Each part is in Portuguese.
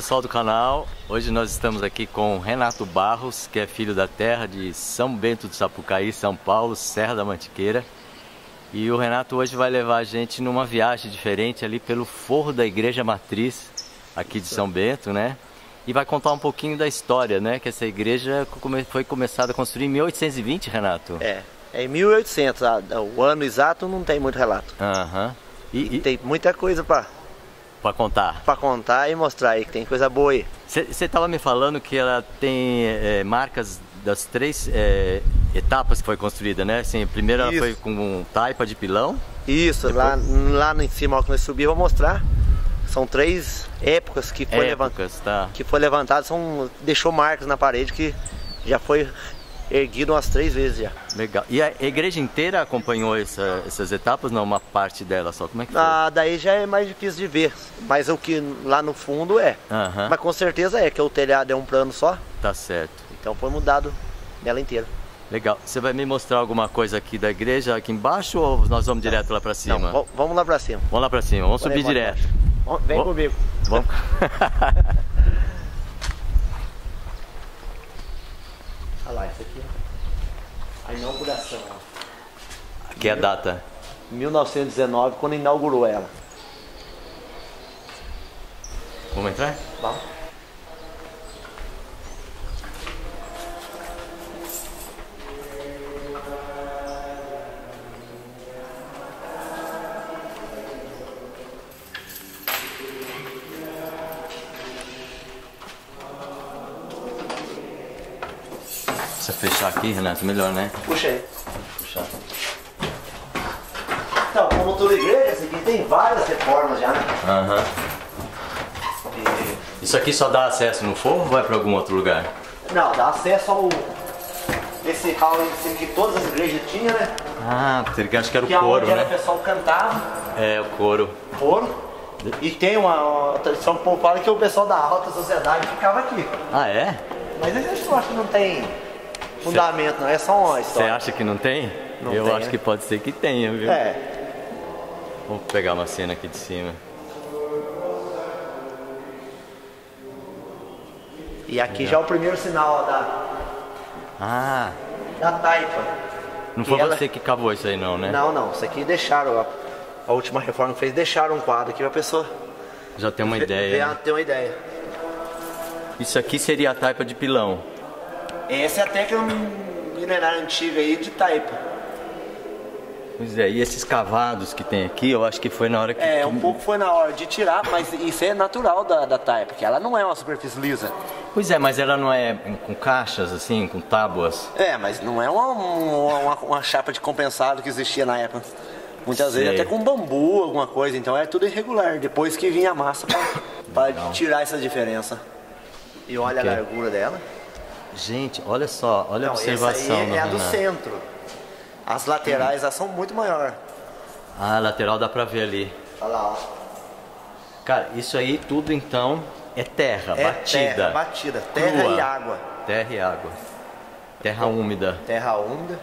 pessoal do canal, hoje nós estamos aqui com Renato Barros, que é filho da terra de São Bento do Sapucaí, São Paulo, Serra da Mantiqueira. E o Renato hoje vai levar a gente numa viagem diferente ali pelo forro da Igreja Matriz, aqui de São Bento, né? E vai contar um pouquinho da história, né? Que essa igreja foi começada a construir em 1820, Renato? É, é em 1800, o ano exato não tem muito relato. Aham. Uhum. E, e, tem muita coisa para para contar. Para contar e mostrar aí que tem coisa boa aí. Você estava me falando que ela tem é, marcas das três é, etapas que foi construída, né? Assim, primeira Isso. foi com um taipa de pilão. Isso, Depois... lá, lá em cima, ó, que nós subimos, vou mostrar. São três épocas que foi, épocas, levant... tá. que foi levantado, são, deixou marcas na parede que já foi erguido umas três vezes já. Legal. E a igreja inteira acompanhou essa, essas etapas, não? Uma parte dela só? Como é que foi? Ah, daí já é mais difícil de ver. Mas o que lá no fundo é. Uhum. Mas com certeza é, que o telhado é um plano só. Tá certo. Então foi mudado nela inteira. Legal. Você vai me mostrar alguma coisa aqui da igreja, aqui embaixo, ou nós vamos direto lá para cima? Não, vamos lá para cima. Vamos lá para cima, vamos subir direto. Vem Vou... comigo. Vamos. Olha lá, aqui. A inauguração. Aqui é a data. 1919, quando inaugurou ela. Vamos entrar? Vamos. Fechar aqui, Renato, melhor, né? Puxa aí. Puxar. Então, como toda igreja, essa aqui tem várias reformas já, né? Aham. Uhum. E... Isso aqui só dá acesso no forro ou vai para algum outro lugar? Não, dá acesso ao... Esse hall que todas as igrejas tinham, né? Ah, acho que era o que coro, né? Era o pessoal cantava. É, o coro. Coro. E tem uma, uma tradição popular que o pessoal da alta sociedade ficava aqui. Ah, é? Mas a gente acha que não tem fundamento, Cê, não é só uma história. Você acha que não tem? Não Eu tem, acho né? que pode ser que tenha, viu? É. Vamos pegar uma cena aqui de cima. E aqui já é o primeiro sinal ó, da. Ah! Da taipa. Não foi ela... você que cavou isso aí não, né? Não, não. Isso aqui deixaram. A, a última reforma que fez, deixaram um quadro aqui pra pessoa. Já tem uma ideia. Já tem uma ideia. Isso aqui seria a taipa de pilão. Essa é a técnica minerária antiga aí de taipa. Pois é, e esses cavados que tem aqui, eu acho que foi na hora que... É, um pouco foi na hora de tirar, mas isso é natural da, da taipa, porque ela não é uma superfície lisa. Pois é, mas ela não é com caixas, assim, com tábuas? É, mas não é uma, uma, uma chapa de compensado que existia na época. Muitas Sei. vezes até com bambu, alguma coisa, então é tudo irregular. Depois que vinha a massa para tirar essa diferença. E olha okay. a largura dela. Gente, olha só, olha não, a observação. Essa aí é a do centro. As laterais são muito maior. Ah, a lateral dá pra ver ali. Olha lá, ó. Cara, isso aí tudo então é terra, é batida. Terra, batida. Terra Crua. e água. Terra e água. Terra úmida. Terra úmida.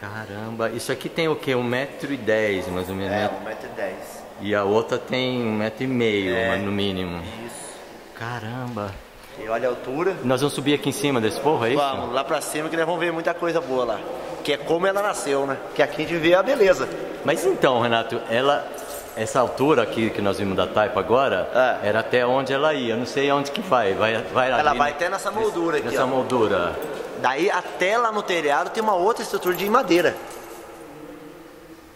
Caramba, isso aqui tem o que? Um metro e dez, mais ou menos. É, né? um metro e dez. E a outra tem um metro e meio, é, no mínimo. Isso. Caramba. E olha a altura. Nós vamos subir aqui em cima desse forro, é isso? Vamos, lá pra cima que nós vamos ver muita coisa boa lá. Que é como ela nasceu, né? Que aqui a gente vê a beleza. Mas então, Renato, ela... Essa altura aqui que nós vimos da taipa agora, é. era até onde ela ia. Eu não sei aonde que vai. Vai, vai Ela ali, vai até nessa moldura aqui, Nessa ó. moldura. Daí até lá no telhado tem uma outra estrutura de madeira.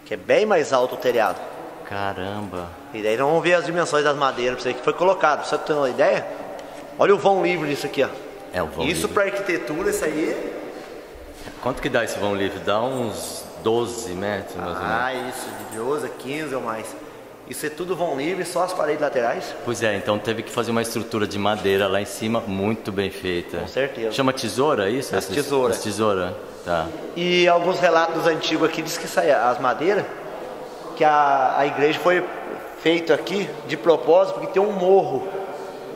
Que é bem mais alto o telhado. Caramba. E daí nós vamos ver as dimensões das madeiras pra você que foi colocado. Pra você ter uma ideia? Olha o vão livre disso aqui, ó. É o vão Isso para arquitetura, isso aí. Quanto que dá esse vão livre? Dá uns 12 metros, mais ou menos. Ah, isso, de 12 a 15 ou mais. Isso é tudo vão livre, só as paredes laterais? Pois é, então teve que fazer uma estrutura de madeira lá em cima, muito bem feita. Com certeza. Chama tesoura, é isso? As tesouras. As tesoura, tá. E alguns relatos antigos aqui diz que saia as madeiras, que a, a igreja foi feita aqui de propósito, porque tem um morro.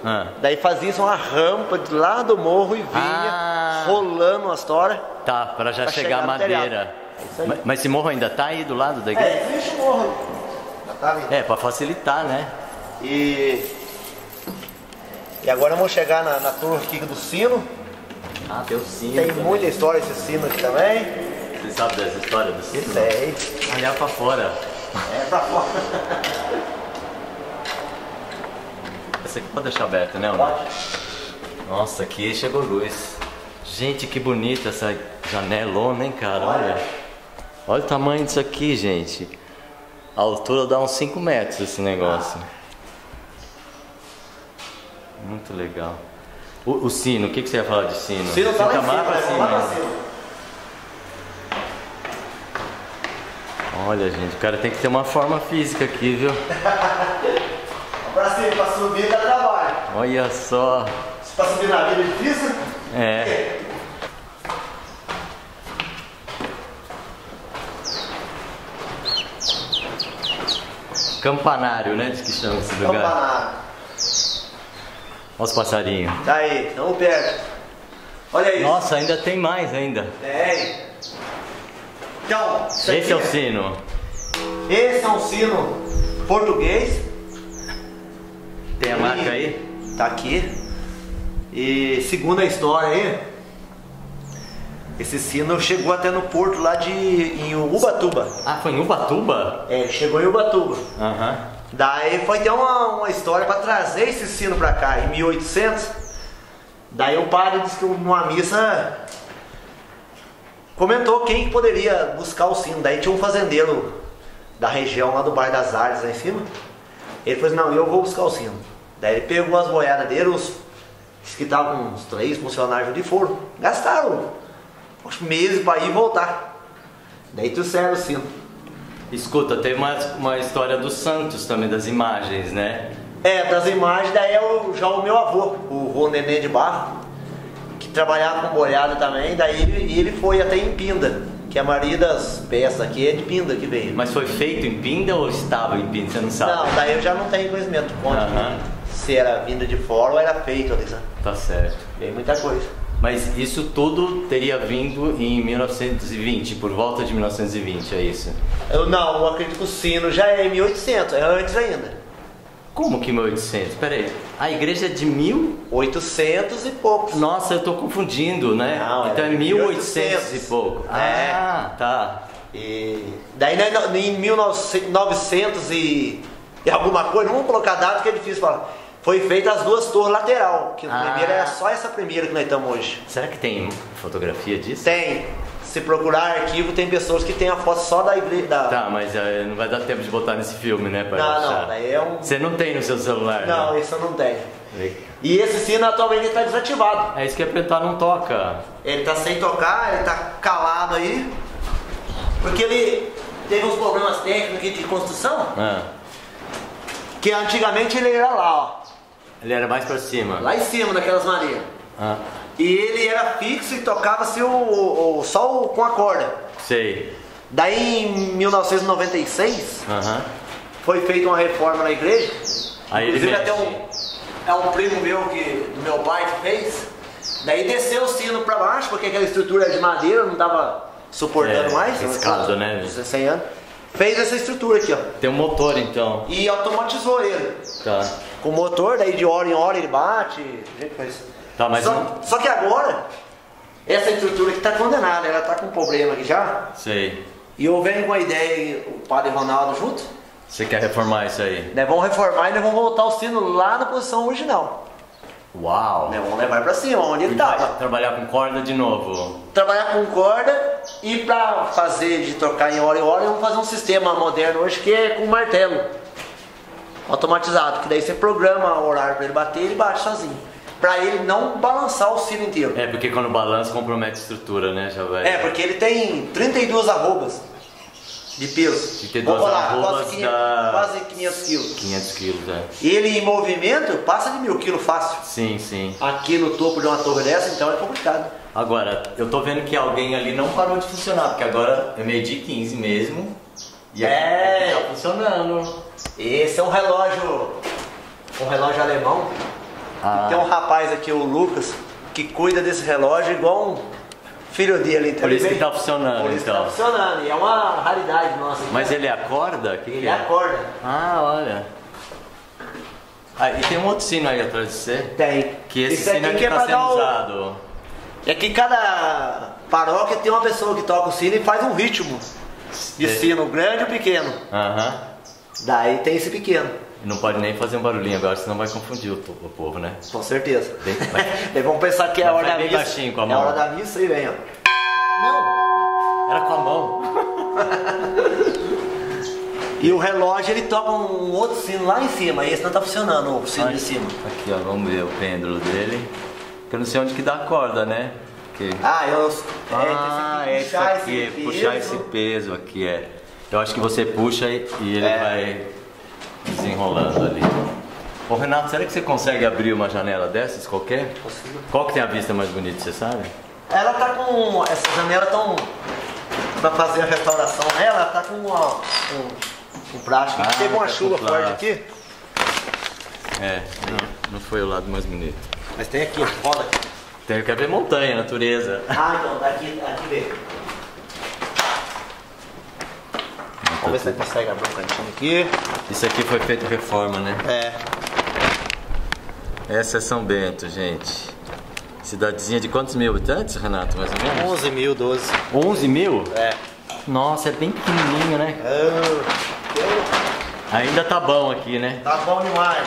Ah. Daí fazia isso uma rampa de lá do morro e vinha Ah. rolando uma história. Tá, para já chegar a madeira. É. Mas, mas esse morro ainda tá aí do lado da igreja? É, existe morro. Já tá? É, para facilitar, né? E E agora vamos chegar na, na torre aqui do sino. Ah, tem o sino. Tem também. muita história esse sino aqui também. Você sabe dessa história do sino? Sei. Olhar pra fora. É pra fora. Essa aqui pode deixar aberta, né? Nossa, aqui chegou luz. Gente, que bonita essa janelona, hein, cara? Olha. Olha o tamanho disso aqui, gente. A altura dá uns 5 metros esse negócio. Muito legal. O, o sino, o que, que você ia falar de sino? O sino tá lá mais pra né? Cima. cima. Olha, gente, o cara tem que ter uma forma física aqui, viu? Pra cima, pra subir trabalho. Olha só. Se pra subir na vida é difícil, É. Campanário, né? Diz que chama esse lugar. campanário. Olha os passarinhos. Daí, tamo perto. Olha isso. Nossa, ainda tem mais ainda. Tem. Então, Esse é o aqui sino. Esse é um sino português. Tem a marca aí? Tá aqui. E segundo a história aí, esse sino chegou até no porto lá de em Ubatuba. Ah, foi em Ubatuba? É, chegou em Ubatuba. Aham. Daí foi ter uma, uma história para trazer esse sino para cá em 1800. Daí o padre disse que numa missa comentou quem que poderia buscar o sino. Daí tinha um fazendeiro da região lá do Bar das Artes lá em cima. Ele falou assim, não, eu vou buscar o sino. Daí ele pegou as boiadas dele, os disse que estavam com uns três funcionários de foram. Gastaram uns meses para ir e voltar. Daí trouxeram o sino. Escuta, tem uma, uma história dos santos também, das imagens, né? É, das imagens, daí é o, já o meu avô, o vô Nenê de Barro, que trabalhava com boiada também, daí ele, ele foi até em Pinda, que a maioria das peças aqui é de Pinda que veio. Mas foi feito em Pinda ou estava em Pinda? Você não sabe? Não, daí eu já não tenho conhecimento quanto Aham. Se era vinda de fora ou era feito ali, sabe? Tá certo. Veio muita coisa. Mas isso tudo teria vindo em 1920, por volta de 1920, é isso? Eu não, eu acredito que o sino já é em 1800, é antes ainda. Como que 1800? Pera aí, a igreja é de mil? 800 e poucos. Nossa, eu tô confundindo, né? Não, então é é 1800 e 1800. pouco. É. Ah, tá. E daí né, em 1900 e, e alguma coisa, não vamos colocar data que é difícil falar. Foi feita as duas torres lateral, que a Ah. primeira era só essa primeira que nós estamos hoje. Será que tem fotografia disso? Tem, se procurar arquivo, tem pessoas que tem a foto só da igreja. Da... Tá, mas eh, não vai dar tempo de botar nesse filme, né? Pra Não, achar. não, daí é um. Você não tem no seu celular? Não, né? esse eu não tenho. E esse sino atualmente está desativado. É isso que eu ia perguntar, não toca. Ele está sem tocar, ele está calado aí. Porque ele teve uns problemas técnicos de construção. Ah, Que antigamente ele era lá, ó. Ele era mais pra cima. Lá em cima, daquelas maneiras. Ah, E ele era fixo e tocava-se o, o, o- só o- com a corda. sei. Daí em 1996 Aham. foi feita uma reforma na igreja. Aí ele Inclusive até um, é um primo meu que, do meu pai que fez. Daí desceu o sino pra baixo, porque aquela estrutura de madeira não tava suportando É, mais. riscado, né? 16 anos. Fez essa estrutura aqui, ó. Tem um motor então. E automatizou ele. Tá. Com o motor, daí de hora em hora ele bate. que. Tá, mas só, não- só que agora, essa estrutura aqui tá condenada, ela tá com problema aqui já. Sei. E eu venho com a ideia, e o padre Ronaldo junto, Você quer reformar isso aí? nós vamos reformar e nós vamos voltar o sino lá na posição original. Uau! Nós vamos levar pra cima, onde ele E vai tava. trabalhar com corda de novo. Trabalhar com corda e pra fazer de trocar em hora em hora, vamos fazer um sistema moderno hoje que é com martelo. Automatizado, que daí você programa o horário pra ele bater e ele bate sozinho. Pra ele não balançar o sino inteiro. É, porque quando balança compromete a estrutura, né? Já vai. É, porque ele tem 32 arrobas de peso. 32 Vamos lá, quase 500, dá- quase 500 quilos. 500 quilos, é. Ele em movimento passa de mil quilos fácil. Sim, sim. Aqui no topo de uma torre dessa, então é complicado. Agora, eu tô vendo que alguém ali não parou de funcionar, porque agora meio dia 15 mesmo. E É. tá funcionando. Esse é um relógio, um relógio alemão. Ah. Tem um rapaz aqui, o Lucas, que cuida desse relógio igual um filho dele. Então Por isso que vem- tá funcionando, Por isso que então. tá funcionando. E é uma raridade nossa. aqui. Mas ele acorda? Que, que ele é? acorda. Ah, olha. Ah, e tem um outro sino aí atrás de você? Tem. Que esse, sino aqui aqui que é tá pra sendo o- usado. É que cada paróquia tem uma pessoa que toca o sino e faz um ritmo de É. sino, grande ou pequeno. Aham. Daí tem esse pequeno, E Não pode nem fazer um barulhinho agora, senão vai confundir o, o povo, né? com certeza. Bem- vai- Eles vão pensar que é a hora da bem missa. baixinho com a É a mão. hora da missa e vem, ó. Não! Era com a mão. E o relógio ele toca um outro sino lá em cima, esse não tá funcionando, o sino Ai. de cima. Aqui, ó, vamos ver o pêndulo dele. Que eu não sei onde que dá a corda, né? Que... Ah, eu. Ah, é, esse tem que puxar aqui, esse puxar peso. esse peso aqui, é. Eu acho que você puxa e e ele É. vai desenrolando ali. Ô Renato, será que você consegue abrir uma janela dessas qualquer? Consigo. Qual que tem a vista mais bonita, você sabe? Ela tá com. Essa janela tão. Pra fazer a restauração nela, ela tá com ó, um, um plástico. Ah, Teve uma tá chuva com forte aqui, É, não, não foi o lado mais bonito. mas tem aqui, roda aqui. Tem que ver montanha, natureza. Ah, então, daqui, daqui veio. Vamos ver se consegue abrir um cantinho aqui. Isso aqui foi feito reforma, né? É, Essa é São Bento, gente. Cidadezinha de quantos mil habitantes, Renato, mais ou menos? 11 mil, 12. 11 mil? É. Nossa, é bem pequenininho, né? Ah, Ainda tá bom aqui, né? tá bom demais.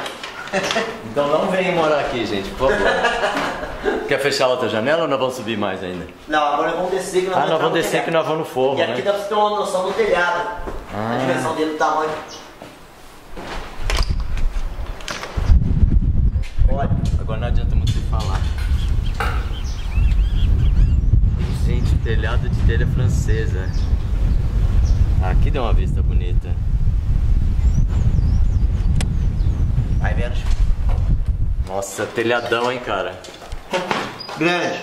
Então não venham morar aqui, gente, por favor. Quer fechar outra janela ou nós vamos subir mais ainda? Não, agora vamos descer que nós Ah, nós entrar vamos no descer que nós vamos no forro, E aqui né? dá pra você ter uma noção do telhado. Ah. A dimensão dele, do tamanho. Olha, agora não adianta muito falar. Gente, telhado de telha francesa. Aqui deu uma vista bonita. Vai vendo. Nossa, telhadão, hein, cara? Grande.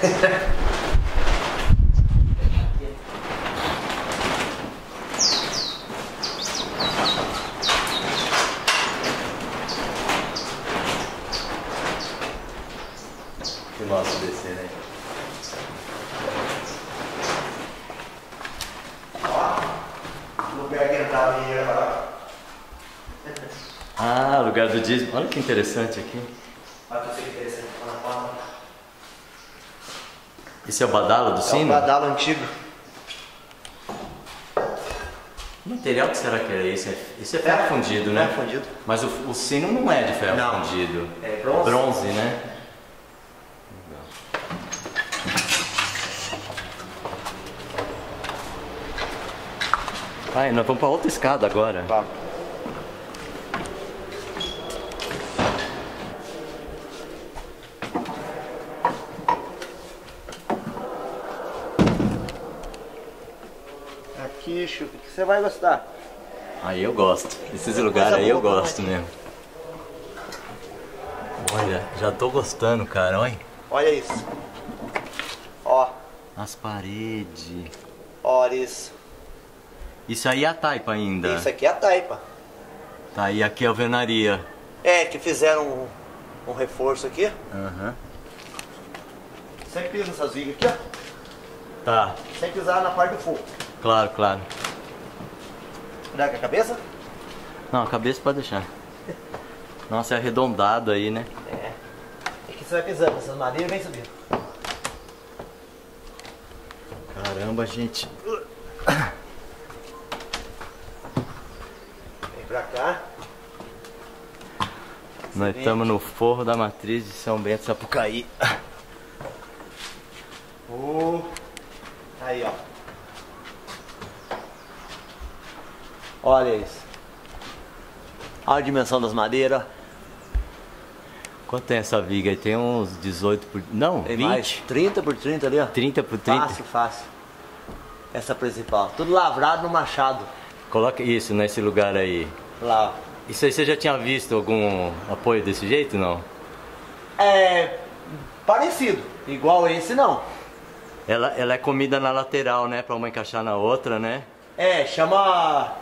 Que massa descer, né? O lugar que entrava ali era Ah, lugar do dízimo. Olha que interessante aqui. Olha que interessante. na. Esse é o badalo do É um sino? badalo antigo. Que material que será que era esse? Esse é ferro fundido, né? Ferro fundido. Mas o, o sino não é de ferro Não. fundido. É bronze. Bronze, né? Ai, nós vamos para outra escada agora. Tá. Aqui, Chuca, que você vai gostar. Aí eu gosto. Esses lugares aí eu boa, gosto mesmo. Olha, já tô gostando, cara. Olha. Olha isso. Ó, As paredes. olha isso. Isso aí é a taipa ainda. Isso aqui é a taipa. Tá, e aqui é a alvenaria. É, que fizeram um, um reforço aqui. Aham. Sempre pisa nessas vigas aqui, ó. Tá, Sem pisar na parte do fogo. claro, claro. Com a cabeça. Não, a cabeça pode deixar. Nossa, é arredondado aí, né? É. É que você vai pisando nessas madeiras vem subindo. Caramba, gente. Vem pra cá. Nós estamos no Forro da Matriz de São Bento Sapucaí. Uh, aí, ó. Olha isso. Olha a dimensão das madeiras. Quanto tem essa viga aí? Tem uns 18 por. Não, Tem 20? mais 30 por 30 ali, ó. 30 por 30? Fácil, fácil. Essa principal. Tudo lavrado no machado. Coloca isso nesse lugar aí. Lá. Isso aí você já tinha visto algum apoio desse jeito, não? É parecido. Igual esse não. Ela, ela é comida na lateral, né? Pra uma encaixar na outra, né? É, chama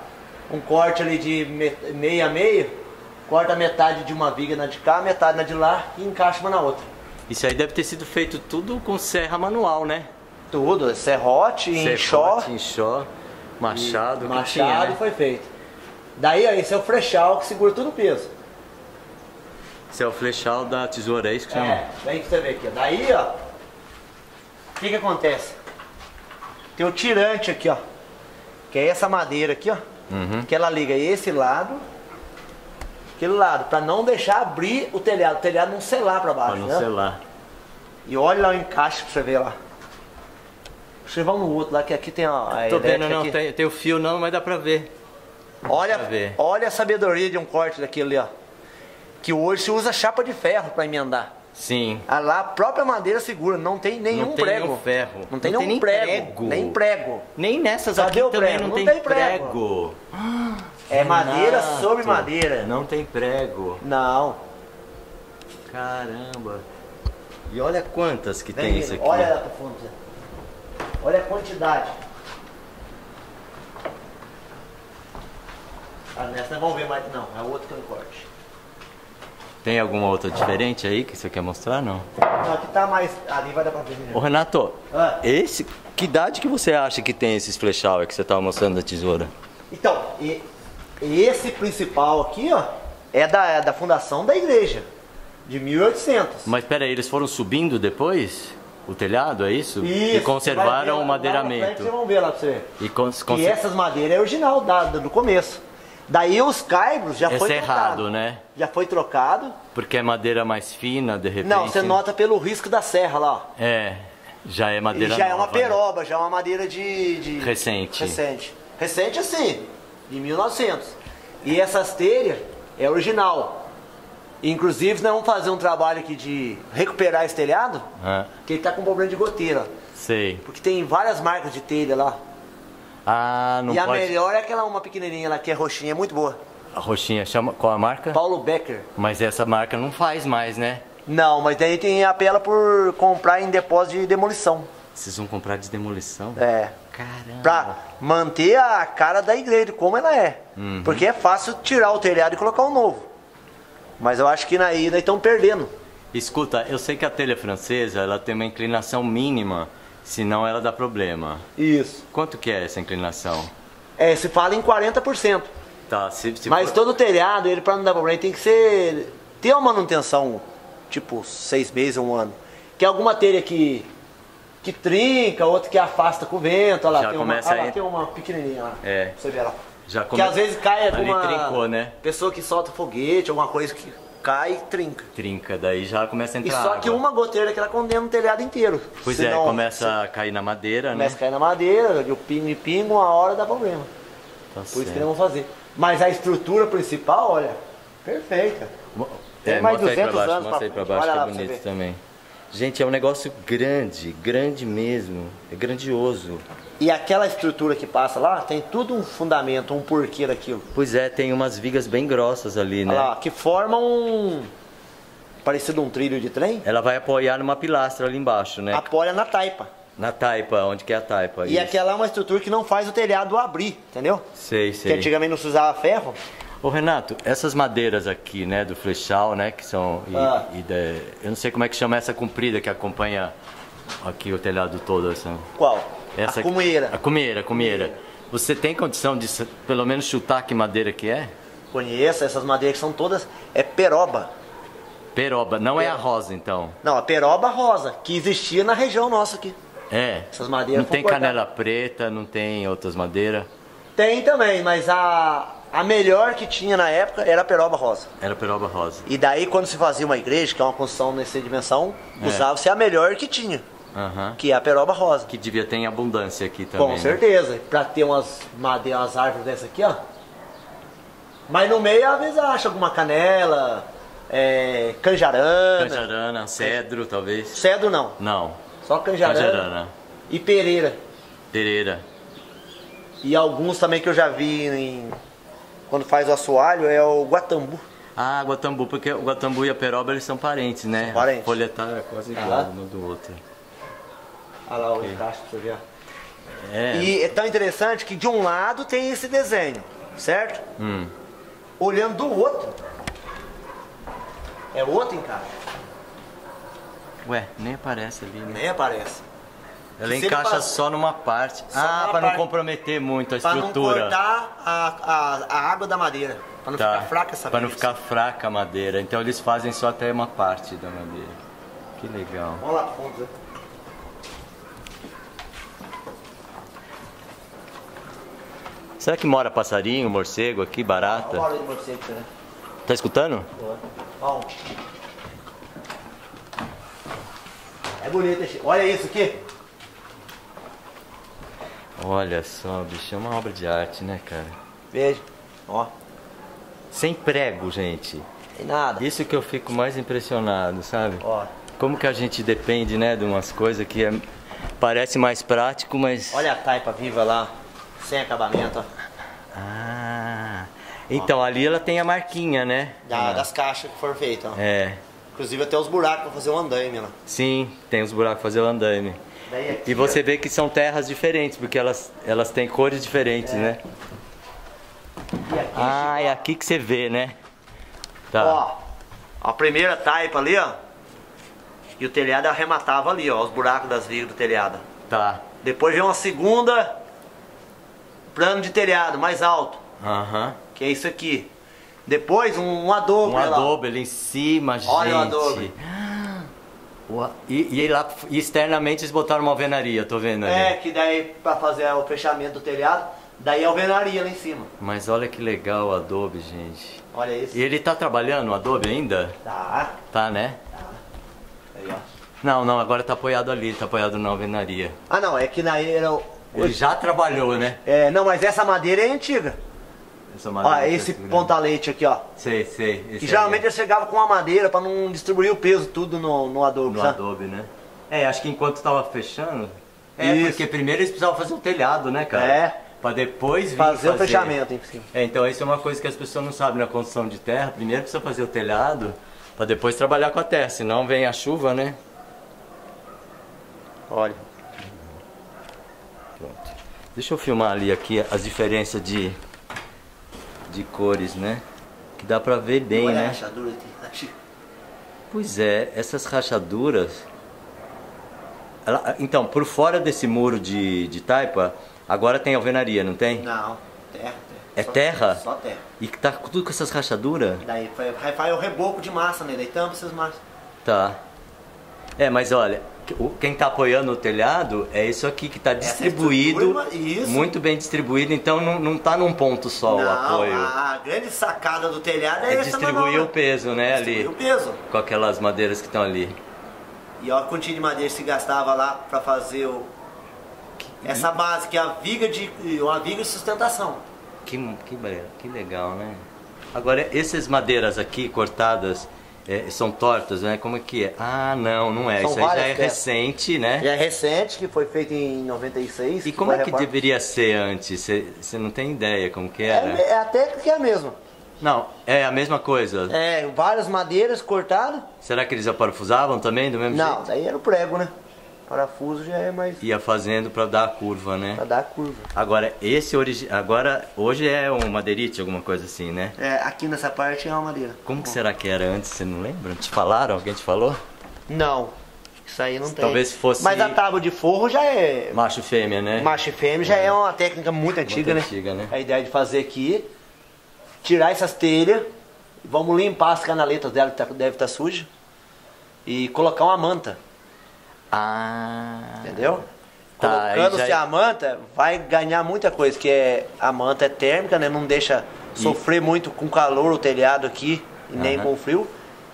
um corte ali de me- meia a meia. Corta metade de uma viga na de cá, metade na de lá e encaixa uma na outra. Isso aí deve ter sido feito tudo com serra manual, né? Tudo, serrote, enxó. Enxó, machado, que Machado tinha, né? foi feito. Daí, ó, esse é o frechal que segura todo o peso. Esse é o flechal da tesoura, é isso que chama? É, vem que você vê aqui. ó. Daí, ó, o que que acontece? Tem o tirante aqui, ó. Que é essa madeira aqui, ó. Uhum. Que ela liga esse lado, aquele lado, pra não deixar abrir o telhado. O telhado não selar pra baixo, Pra não né? selar. E olha lá o encaixe pra você ver lá. Você vai no outro lá, que aqui tem a, a Tô vendo, não, tem, tem o fio não, mas dá pra ver. Olha, pra ver. olha a sabedoria de um corte daquele ali, ó. Que hoje se usa chapa de ferro pra emendar. Sim. A lá a própria madeira segura, não tem nenhum Não tem prego. nenhum ferro. Não tem Não nenhum tem nem prego, prego. Nem prego. Nem nessas Cadê aqui o também prego? não, Não tem, tem prego. prego. É madeira Renato, sobre madeira. Não tem prego. Não. Caramba. E olha quantas que Vem, tem isso aqui. Olha pro fundo. Olha a quantidade. Ah, nessa não vamos ver mais. Não, é outro que eu corte. Tem alguma outra diferente aí que você quer mostrar, não? Não, aqui tá mais. Ali vai dar pra ver Ô melhor. Renato, Ah. esse, que idade que você acha que tem esses flechal que você tava mostrando da tesoura? Então, e- esse principal aqui, ó, é da, é da fundação da igreja. De 1800. Mas pera aí, eles foram subindo depois? O telhado, é isso? Isso, e conservaram lá- o lá na frente madeiramento. Vocês vão ver lá pra você. E cons conser- essas madeiras é original da- do começo. Daí os caibros já É foi cerrado, trocado. né? Já foi trocado. Porque é madeira mais fina, de repente. Não, você nota pelo risco da serra lá, ó. É, já é E madeira já é uma nova, né? peroba, já é uma madeira de, de- Recente. Recente. Recente assim, de 1900. E essas telhas é original. Inclusive nós vamos fazer um trabalho aqui de recuperar esse telhado, Ah, que ele tá com problema de goteira. sei. Porque tem várias marcas de telha lá. Ah, não e a pode... melhor é aquela uma pequenininha lá que é roxinha, é muito boa. A roxinha, chama... qual a marca? Paulo Becker. Mas essa marca não faz mais, né? Não, mas daí tem apela por comprar em depósito de demolição. Vocês vão comprar de demolição? É. Caramba. Pra manter a cara da igreja, como ela é. Uhum. Porque é fácil tirar o telhado e colocar um novo. Mas eu acho que na ida estão perdendo. Escuta, eu sei que a telha francesa, ela tem uma inclinação mínima, senão ela dá problema. Isso. Quanto que é essa inclinação? É, se fala em 40%. Tá, se, se Mas for- todo telhado, ele para não dar problema, ele tem que ser. ter uma manutenção, tipo, seis meses, um ano. Que é alguma telha que. que trinca, outra que afasta com o vento. Olha lá, Já tem, uma, começa olha a lá tem uma pequenininha lá. É. Pra você ver lá. Já Que come- às vezes cai Ali alguma. trincou, né? Pessoa que solta foguete, alguma coisa que cai e trinca. Trinca, daí já começa a E entrar só água. que uma goteira que ela condena o telhado inteiro. Pois é, Senão, começa a cair na madeira, Começa a né? cair na madeira, e o pingo e pingo, uma hora dá problema. Tá Por isso que certo. nós vamos fazer. Mas a estrutura principal, olha, perfeita. Tem É, mais mostra aí pra 200 baixo, anos mostra aí pra pra frente. baixo, Olha que é pra bonito também. Gente, é um negócio grande, grande mesmo. É grandioso. E aquela estrutura que passa lá, tem tudo um fundamento, um porquê daquilo. Pois é, tem umas vigas bem grossas ali, né? Lá, que formam um. parecido um trilho de trem, Ela vai apoiar numa pilastra ali embaixo, né? apoia na taipa. Na taipa, onde que é a taipa? E Isso. aquela é uma estrutura que não faz o telhado abrir, entendeu? Sei, Que sei. antigamente não se usava ferro. Ô Renato, essas madeiras aqui, né, do flechal, né, que são... E, Ah. e da- eu não sei como é que chama essa comprida que acompanha aqui o telhado todo. Qual? essa a cumieira. A cumieira, a cumieira. Você tem condição de pelo menos chutar que madeira que é? Conheço, essas madeiras que são todas. É peroba. Peroba, não é a rosa então. Não, a peroba rosa, que existia na região nossa aqui. É. Essas madeiras Não tem foram canela preta, não tem outras madeiras. Tem também, mas a, a melhor que tinha na época era a peroba rosa. Era peroba rosa. E daí, quando se fazia uma igreja, que é uma construção nessa dimensão, É. usava-se a melhor que tinha, Aham. que é a peroba rosa. Que devia ter em abundância aqui também. Com né? certeza. Pra ter umas madeiras, umas árvores dessa aqui, ó. Mas no meio, às vezes, acha alguma canela, é, canjarana. Canjarana, cedro, talvez. Cedro não, Não. só canjarana. Canjarana. E pereira. Pereira. E alguns também que eu já vi em, quando faz o assoalho é o guatambu. Ah, Guatambu, porque o Guatambu e a peroba eles são parentes, né? São parentes. A folha tá quase igual Aham. um do outro. Olha lá o encaixe pra você ver. É. E é tão interessante que de um lado tem esse desenho, certo? Hum. Olhando do outro, é outro encaixe. Ué, nem aparece ali, né? Nem aparece. Ela encaixa faz- só numa parte. Só ah, pra não comprometer muito a Pra não estrutura. cortar a, a, a água da madeira. Pra não tá. ficar fraca essa Pra não ficar fraca a madeira. Então eles fazem só até uma parte da madeira. Que legal. Vamos lá fundo, Será que mora passarinho, morcego aqui, barata? Mora de morcego, né? Tá escutando? Bom. É bonito. Olha isso aqui. Olha só, bicho, é uma obra de arte, né, cara? Veja, ó. Sem prego, gente. Sem nada. Isso que eu fico mais impressionado, sabe? Ó. Como que a gente depende, né, de umas coisas que é, parece mais prático, mas... Olha a taipa viva lá, sem acabamento, ó. Ah, então ó. ali ela tem a marquinha, né? Da, das caixas que foram feitas, ó. É. Inclusive até os buracos pra fazer o andaime lá. Sim, tem os buracos pra fazer o andaime. Aqui, e você ó. vê que são terras diferentes, porque elas, elas têm cores diferentes, é. né? Aqui, ah, é aqui que você vê, né? Tá. Ó, a primeira taipa ali, ó. E o telhado arrematava ali, ó, os buracos das vigas do telhado. Tá. Depois vem uma segunda plano de telhado mais alto. Aham. Que é isso aqui. Depois um, um adobe. Um adobe ali em cima, Olha gente. Olha o adobe. E, e, lá, externamente eles botaram uma alvenaria, tô vendo ali. É, que daí pra fazer o fechamento do telhado, daí a alvenaria lá em cima. Mas olha que legal o Adobe, gente. Olha isso. E ele tá trabalhando o Adobe ainda? Tá. Tá, né? Tá. Aí, ó. Não, não, agora tá apoiado ali, tá apoiado na alvenaria. Ah não, é que na era. Ele já trabalhou, né? É, não, mas essa madeira é antiga. Essa madeira ó, é esse ponta-leite aqui, ó. Sei, sei. E geralmente eu chegava com a madeira para não distribuir o peso tudo no, no adobe. No sabe? adobe, né? É, acho que enquanto tava fechando. É, Isso. porque primeiro eles precisavam fazer o telhado, né, cara? É. Pra depois vir fazer, fazer o fechamento cima. É, então isso é uma coisa que as pessoas não sabem na construção de terra. Primeiro precisa fazer o telhado para depois trabalhar com a terra, senão vem a chuva, né? Olha. Pronto. Deixa eu filmar ali aqui as diferenças de de cores, né? Que dá pra ver bem, Olha né? Rachadura aqui. Pois é, essas rachaduras. Ela, então, por fora desse muro de, de taipa, agora tem alvenaria, não tem? Não, terra. terra. É só, terra? Só terra. E tá tudo com essas rachaduras? Daí faz o reboco de massa, né? Daí tampa essas massas. Tá. É, mas olha, quem está apoiando o telhado é isso aqui que está distribuído, muito bem distribuído, então não está num ponto só não, o apoio. A grande sacada do telhado é, é distribuir o peso, né, distribuir ali. o peso. Com aquelas madeiras que estão ali. E olha a quantia de madeira se gastava lá para fazer o, essa base, que é a viga de, uma viga de sustentação. Que, que, que legal, né? Agora, essas madeiras aqui cortadas, é, são tortas, né? Como é que é? Ah, não, não é. São Isso aí já é peças. recente, né? Já é recente, que foi feito em 96. E como é que deveria ser antes? Você não tem ideia como que era? É, é a técnica é a mesma. Não, é a mesma coisa. É, várias madeiras cortadas. Será que eles parafusavam também do mesmo não, jeito? Não, daí era o prego, né? Parafuso já é mais. Ia fazendo para dar a curva, né? Para dar a curva. Agora, esse origi... agora hoje é um madeirite, alguma coisa assim, né? É, aqui nessa parte é uma madeira. Como que será que era antes? Você não lembra? Te falaram? Alguém te falou? Não. Isso aí não tem. Talvez fosse. Mas a tábua de forro já é. Macho e fêmea, né? Macho e fêmea já é uma técnica muito antiga, muito né? Antiga, né? A ideia de fazer aqui, tirar essas telhas, vamos limpar as canaletas dela que tá, deve estar tá suja e colocar uma manta. Ah. Entendeu? Tá, Colocando-se já... a manta, vai ganhar muita coisa, que é a manta é térmica, né? Não deixa e... sofrer muito com calor o telhado aqui, e nem com frio.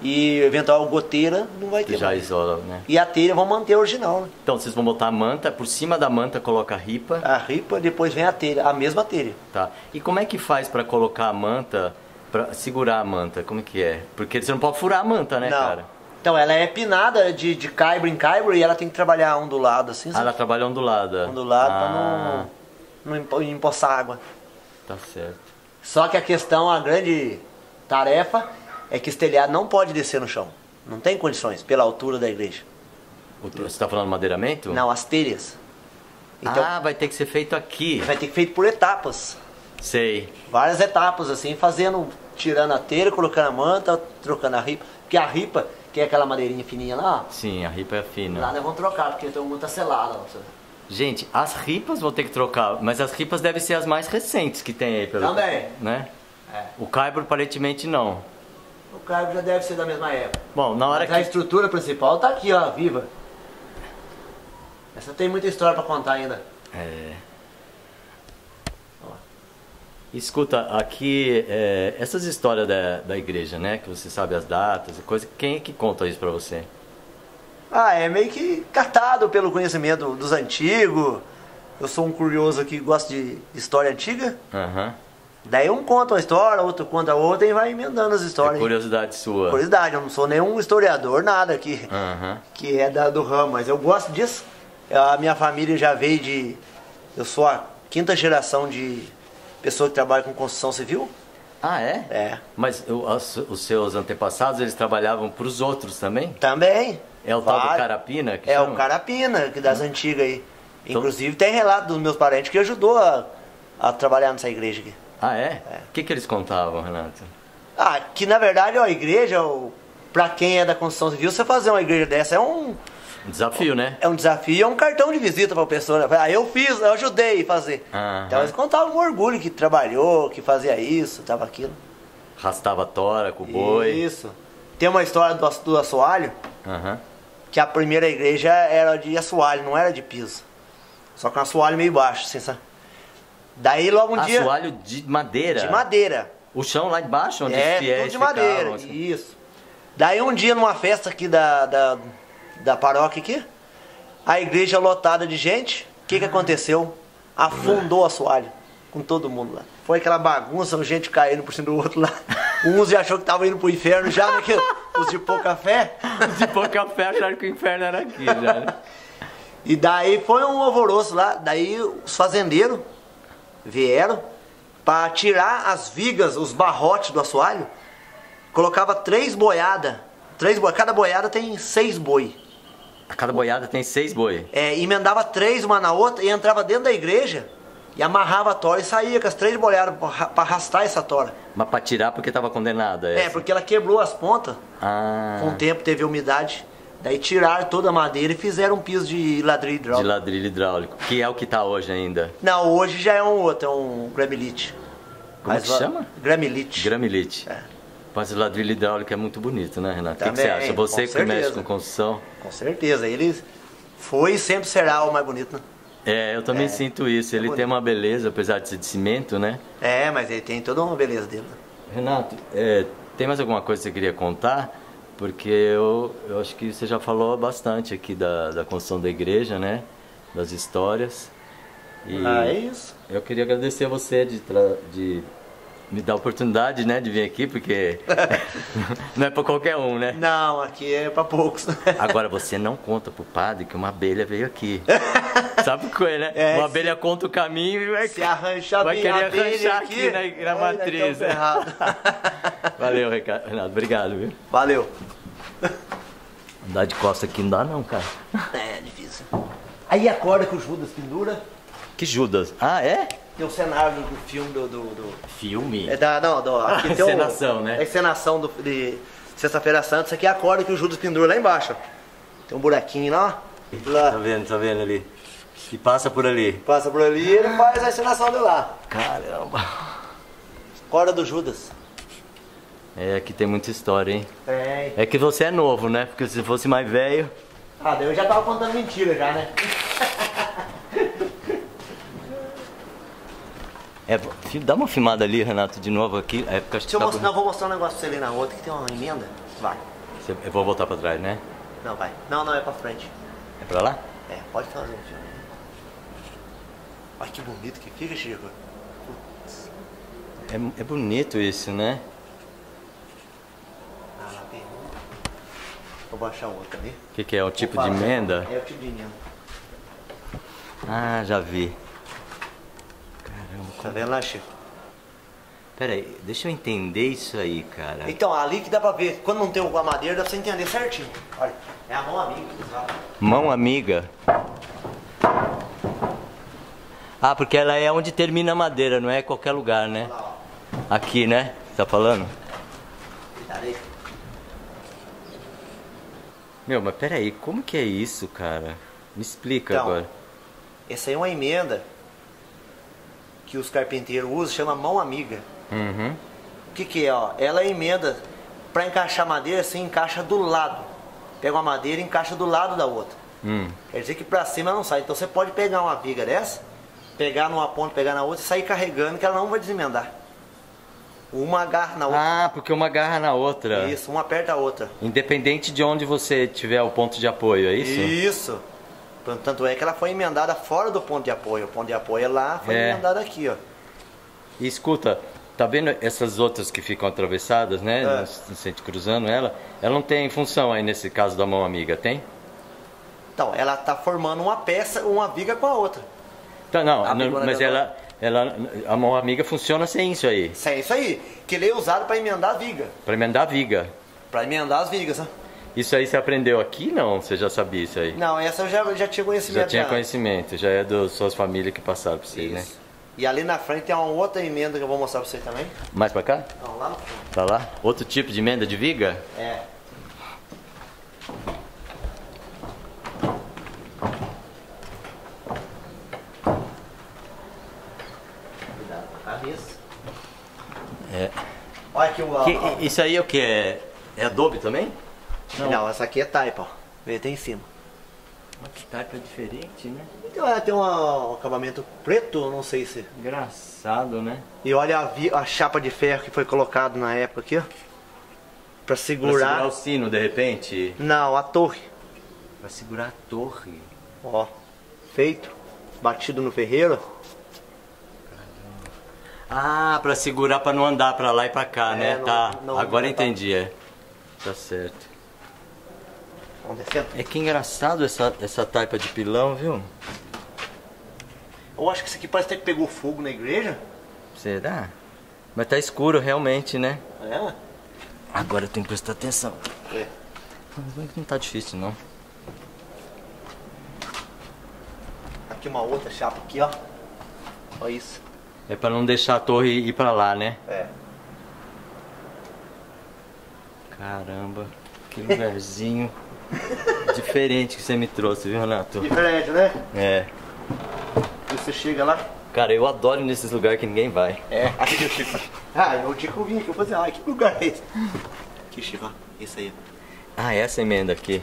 E eventual goteira não vai ter. Já mais. isola, né? E a telha vão manter original, né? Então vocês vão botar a manta, por cima da manta coloca a ripa. A ripa, depois vem a telha, a mesma telha. Tá. E como é que faz para colocar a manta, para segurar a manta? Como é que é? Porque você não pode furar a manta, né, não. cara? Então ela é pinada de, de caibro em caibro e ela tem que trabalhar ondulado assim. Ah, ela trabalha ondulada. Ondulado ah. pra não, não empoçar água. Tá certo. Só que a questão, a grande tarefa é que esse telhado não pode descer no chão. Não tem condições pela altura da igreja. Você está falando madeiramento? Não, as telhas. Então, ah, vai ter que ser feito aqui. Vai ter que ser feito por etapas. Sei. Várias etapas, assim, fazendo, tirando a telha, colocando a manta, trocando a ripa. Porque a ripa, que é aquela madeirinha fininha lá. Sim, a ripa é fina. Lá nós vamos trocar, porque tem muita selada. Gente, as ripas vão ter que trocar, mas as ripas devem ser as mais recentes que tem aí. Pelo, Também. Né? É. O caibro aparentemente não. O caibro já deve ser da mesma época. Bom, na hora Mas que... a estrutura principal tá aqui, ó, viva. Essa tem muita história para contar ainda. É. Escuta, aqui, é, essas histórias da, da igreja, né? Que você sabe as datas e coisa, quem é que conta isso pra você? Ah, é meio que catado pelo conhecimento dos antigos. Eu sou um curioso que gosta de história antiga. Aham. Daí um conta uma história, outro conta outra e vai emendando as É histórias. curiosidade sua. Curiosidade, eu não sou nenhum historiador, nada que, Aham. que é da, do ramo, mas eu gosto disso. A minha família já veio de. Eu sou a quinta geração de pessoa que trabalha com construção civil. Ah, é? É. Mas o- os, os seus antepassados, eles trabalhavam pros outros também? Também. É o tal do carapina? Que É chama? o carapina, que das antigas aí. Então- Inclusive tem relato dos meus parentes que ajudou a, a trabalhar nessa igreja aqui. Ah, é? O que, que eles contavam, Renato? Ah, que na verdade ó, a igreja, ó, pra quem é da construção civil, você fazer uma igreja dessa é Um desafio, né? é um desafio, é um cartão de visita pra pessoa. Ah, eu fiz, eu ajudei a fazer. Aham. Então eles contavam com orgulho que trabalhou, que fazia isso, tava aquilo. Rastava a tora com o boi. Isso. Tem uma história do, do assoalho, Aham. que a primeira igreja era de assoalho, não era de piso. Só um assoalho meio baixo, assim, sabe? Daí logo um dia. Assoalho de madeira. De madeira. O chão lá embaixo, onde é, fiéis tudo de ficavam, madeira. assim. Isso. Daí um dia numa festa aqui da, da, da paróquia aqui, a igreja lotada de gente, o que, que aconteceu? Afundou o assoalho com todo mundo lá. Foi aquela bagunça, gente caindo por cima do outro lá. Uns já achou que tava indo pro inferno já, né? que Os de pouca fé. Os de pouco café acharam que o inferno era aqui, já, né? E daí foi um alvoroço lá. Daí os fazendeiros vieram para tirar as vigas, os barrotes do assoalho. Colocava três boiadas. Três boi, cada boiada tem seis boi. A cada boiada tem seis boi. É, emendava três uma na outra e entrava dentro da igreja e amarrava a tora e saía com as três boiadas para arrastar essa tora. Mas pra tirar porque tava condenada. É, essa. porque ela quebrou as pontas. Ah, Com o tempo teve umidade. Daí tiraram toda a madeira e fizeram um piso de ladrilho de hidráulico. ladrilho hidráulico. Que é o que tá hoje ainda. Não, hoje já é um outro, é um gramilite. Como que va- chama? Gramilite. Gramilite. É. Mas o ladrilho hidráulico é muito bonito, né, Renato? O que, que você Também, acha? Você que mexe com construção. Com certeza, ele foi e sempre será o mais bonito, né? É, eu também É, sinto isso. é Ele tem uma beleza, apesar de ser de cimento, né? É, mas ele tem toda uma beleza dele. né? Renato, é, tem mais alguma coisa que você queria contar? Porque eu, eu acho que você já falou bastante aqui da, da construção da igreja, né? Das histórias. E Ah, é isso. eu queria agradecer a você de, de me dar a oportunidade, né? De vir aqui, porque não é pra qualquer um, né? Não, aqui é pra poucos. Agora, você não conta pro padre que uma abelha veio aqui. Sabe o que é, né? É, uma abelha conta o caminho e vai, Se arranchar vai querer arranchar aqui, aqui, na, na matriz. Valeu, Renato. Obrigado, viu? Valeu. Andar de costa aqui não dá não, cara. É difícil. Aí a corda que o Judas pendura, Que Judas? Ah, é? Tem o cenário do, filme do, do, do- Filme. É da. Não, do, aqui Ah, tem o- encenação, né? A encenação do, de Sexta-feira Santa. Isso aqui é a corda que o Judas pendura lá embaixo. Tem um buraquinho lá. Tá Lá. vendo, tá vendo ali? Que passa por ali. Passa por ali e ele faz a encenação de lá. Caramba. Corda do Judas. É, aqui tem muita história, hein? Tem. É que você é novo, né? Porque se fosse mais velho... Ah, daí eu já tava contando mentira já, né? É, dá uma filmada ali, Renato, de novo aqui. É porque acho que Deixa eu tá mostrar, vou mostrar um negócio pra você ali na outra que tem uma emenda. Vai. Você- Eu vou voltar pra trás, né? Não, vai. Não, não, é pra frente. É pra lá? É, pode fazer um filme. Olha que bonito que fica, Chico. É, é bonito isso, né? Ah, lá tem. Vou baixar o outro ali. O que, que é? O tipo de emenda? É o tipo de emenda. Ah, já vi. Tá vendo lá, Chico? Pera aí, deixa eu entender isso aí, cara. Então, ali que dá pra ver. Quando não tem a madeira, dá pra você entender certinho. Olha, é a mão amiga usava. Mão amiga. Ah, porque ela é onde termina a madeira, não é qualquer lugar, né? Aqui, né? Você tá falando? Meu, mas peraí, como que é isso, cara? Me explica Então, agora. Essa aí é uma emenda que os carpinteiros usam, chama mão amiga. Uhum. que que é, ó? Ela emenda, para encaixar madeira, assim, encaixa do lado. Pega uma madeira e encaixa do lado da outra. Hum. Quer dizer que pra cima não sai. Então você pode pegar uma viga dessa, pegar numa ponta, pegar na outra e sair carregando que ela não vai desemendar. Uma agarra na outra. Ah, porque uma agarra na outra. Isso, uma aperta a outra. Independente de onde você tiver o ponto de apoio, é isso? Isso. Tanto é que ela foi emendada fora do ponto de apoio. O ponto de apoio é lá, foi É. emendada aqui, ó. E escuta, tá vendo essas outras que ficam atravessadas, né? É. No cruzando ela, ela não tem função aí nesse caso da mão amiga, tem? Então, ela tá formando uma peça, uma viga com a outra. Tá, não, A não, mas dela- ela, ela, a mão amiga funciona sem isso aí, é isso aí. Que ele é usado para emendar a viga. para emendar a viga. Para emendar as vigas, né? Isso aí você aprendeu aqui? Não, você já sabia isso aí? Não, essa eu já, já tinha conhecimento. Já tinha conhecimento, já é das suas famílias que passaram pra você, né? Isso. E ali na frente tem uma outra emenda que eu vou mostrar pra você também. Mais pra cá? Não, lá no fundo. Tá lá? Outro tipo de emenda de viga? É. Cuidado com a cabeça. É. Olha aqui o. Que- isso aí é o que? É, é adobe também? Não. essa aqui é taipa, ó. Vê, tem em cima. Mas que taipa diferente, né? Então ela tem uma- um acabamento preto, não sei se. Engraçado, né? E olha a, vi- a chapa de ferro que foi colocado na época aqui, ó. Pra Pra segurar. segurar o sino, de repente? Não, a torre. Pra segurar a torre. Ó. Feito. Batido no ferreiro. Ah, pra segurar pra não andar pra lá e pra cá, É, né? não- tá, não- agora não entendi, é. Tá certo. É que engraçado essa, essa taipa de pilão, viu? Eu acho que isso aqui parece até que pegou fogo na igreja. Será? Mas tá escuro realmente, né? É. Agora eu tenho que prestar atenção. É. Mas Não tá difícil, não. Aqui uma outra chapa aqui, ó. Olha isso. É pra não deixar a torre ir pra lá, né? É. Caramba, que lugarzinho diferente que você me trouxe, viu, Renato? Diferente, né? É. E você chega lá. Cara, eu adoro ir nesses lugares que ninguém vai. É. Aqui, Chico. Ah, o dia que eu vim aqui, eu falei ah, que lugar é esse? Aqui, Chico, ó. Isso aí. Ah, essa emenda aqui.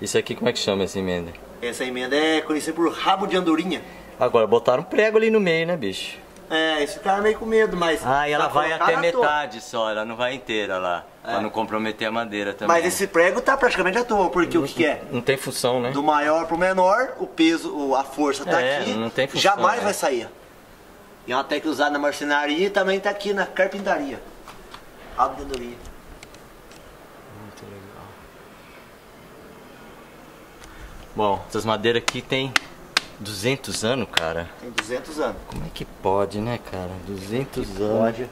Isso aqui, como é que chama essa emenda? Essa emenda é conhecida por rabo de andorinha. Agora, botaram um prego ali no meio, né, bicho? É, esse cara meio com medo, mas. Ah, e ela tá vai até metade só, ela não vai inteira lá. Pra não comprometer a madeira também. Mas esse prego tá praticamente à toa, porque o que, que é? Não tem função, né? Do maior pro menor, o peso, a força tá É, aqui. não tem função, jamais né? vai sair. E é uma técnica usada na marcenaria e também tá aqui na carpintaria. Andorinha. Muito legal. Bom, essas madeiras aqui tem 200 anos, cara. Tem 200 anos. Como é que pode, né, cara? 200 anos. Pode.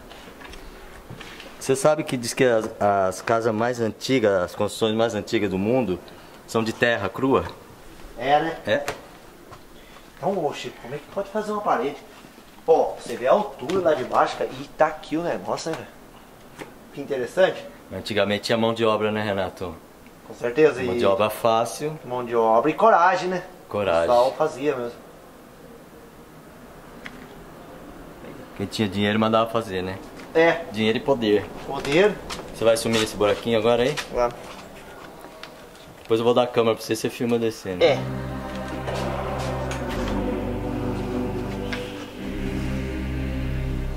Você sabe que diz que as, as casas mais antigas, as construções mais antigas do mundo são de terra crua? É, né? É. Então, ô Chico, como é que pode fazer uma parede? Ó, você vê a altura lá de baixo, cara, e tá aqui o negócio, né? Que interessante. Antigamente tinha mão de obra, né, Renato? Com certeza. Mão de obra fácil. mão de obra e coragem, né? Coragem. O pessoal fazia mesmo. Quem tinha dinheiro mandava fazer, né? É, Dinheiro e poder. poder. Você vai sumir esse buraquinho agora aí? Lá. Depois eu vou dar a câmera pra você, você filma descendo. É.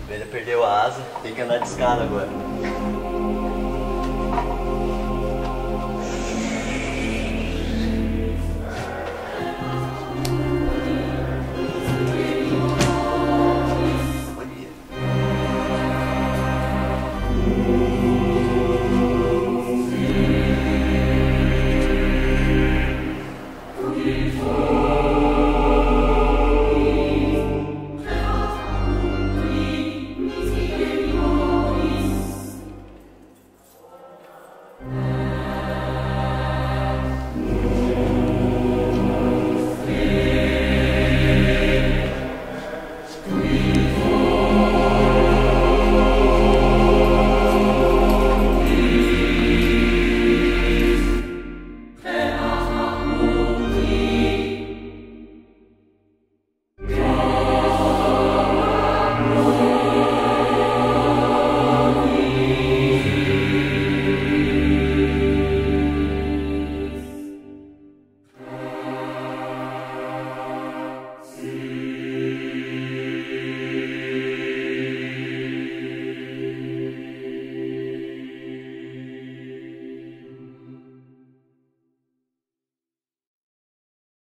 Ele perdeu a asa, tem que andar de escada agora.